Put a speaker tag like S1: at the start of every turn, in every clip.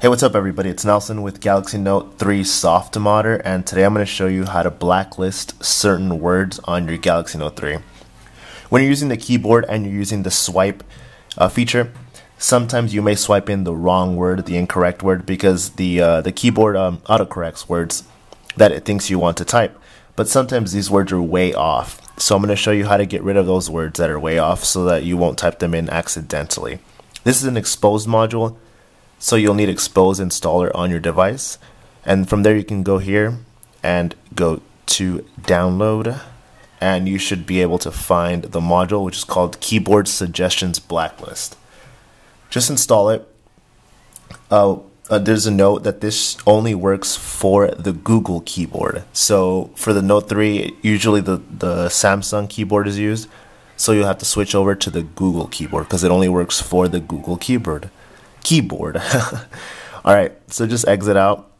S1: Hey, what's up everybody? It's Nelson with Galaxy Note 3 Soft and today I'm going to show you how to blacklist certain words on your Galaxy Note 3. When you're using the keyboard and you're using the swipe uh, feature, sometimes you may swipe in the wrong word, the incorrect word, because the, uh, the keyboard um, autocorrects words that it thinks you want to type. But sometimes these words are way off. So I'm going to show you how to get rid of those words that are way off so that you won't type them in accidentally. This is an Xposed module so you'll need Xposed installer on your device. And from there you can go here and go to download and you should be able to find the module which is called Keyboard Suggestions Blacklist. Just install it. Uh, uh, there's a note that this only works for the Google keyboard. So for the Note 3, usually the, the Samsung keyboard is used. So you'll have to switch over to the Google keyboard because it only works for the Google keyboard keyboard. All right, so just exit out.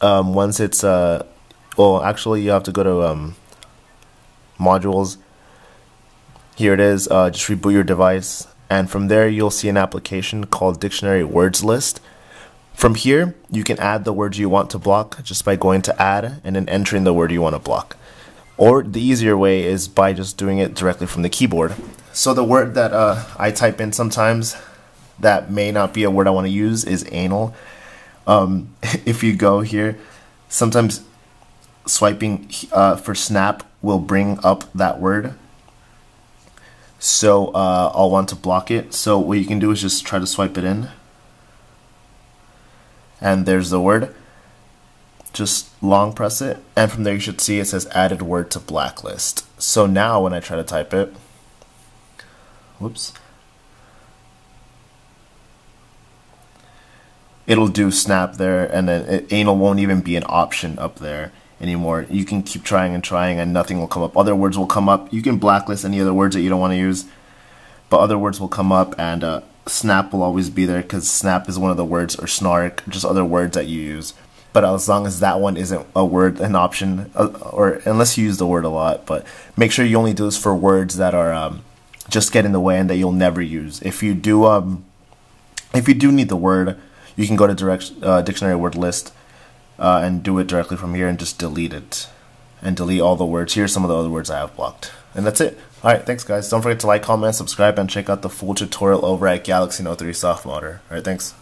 S1: Um, once it's uh, well, actually you have to go to um, modules. Here it is. Uh, just reboot your device, and from there you'll see an application called Dictionary Words List. From here, you can add the words you want to block just by going to add and then entering the word you want to block. Or the easier way is by just doing it directly from the keyboard. So the word that uh, I type in sometimes that may not be a word I want to use is anal. Um, if you go here, sometimes swiping uh, for snap will bring up that word. So uh, I'll want to block it. So what you can do is just try to swipe it in. And there's the word. Just long press it. And from there you should see it says added word to blacklist. So now when I try to type it, whoops. It'll do snap there, and then it, anal won't even be an option up there anymore. You can keep trying and trying, and nothing will come up. Other words will come up. You can blacklist any other words that you don't want to use, but other words will come up, and uh, snap will always be there because snap is one of the words, or snark, just other words that you use. But as long as that one isn't a word, an option, uh, or unless you use the word a lot, but make sure you only do this for words that are um, just get in the way and that you'll never use. If you do, um, if you do need the word, you can go to direct uh, dictionary word list uh, and do it directly from here and just delete it and delete all the words. Here's some of the other words I have blocked. And that's it. Alright, thanks guys. Don't forget to like, comment, subscribe, and check out the full tutorial over at Galaxy Note 3 softModder. Alright, thanks.